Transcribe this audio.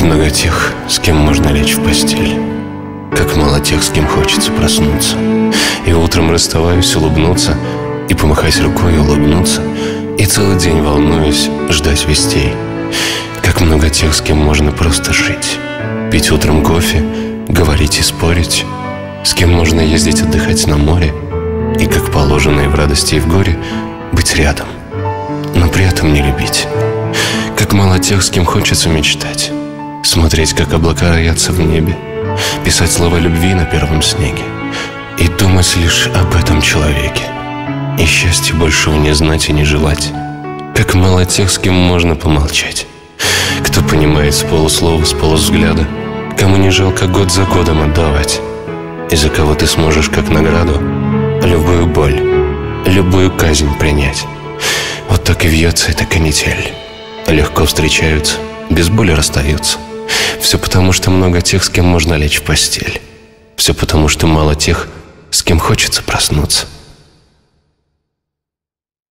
Как много тех, с кем можно лечь в постель. Как мало тех, с кем хочется проснуться. И утром расставаюсь улыбнуться, и помахать рукой улыбнуться, и целый день волнуюсь, ждать вестей. Как много тех, с кем можно просто жить. Пить утром кофе, говорить и спорить. С кем можно ездить отдыхать на море. И как положено и в радости, и в горе быть рядом. Но при этом не любить. Как мало тех, с кем хочется мечтать. Смотреть, как облака роятся в небе, Писать слова любви на первом снеге И думать лишь об этом человеке. И счастья большего не знать и не желать. Как мало тех, с кем можно помолчать. Кто понимает с полуслова, с полувзгляда Кому не жалко год за годом отдавать. И за кого ты сможешь как награду Любую боль, любую казнь принять. Вот так и вьется эта канитель. Легко встречаются, без боли расстаются все потому, что много тех, с кем можно лечь в постель. Все потому, что мало тех, с кем хочется проснуться.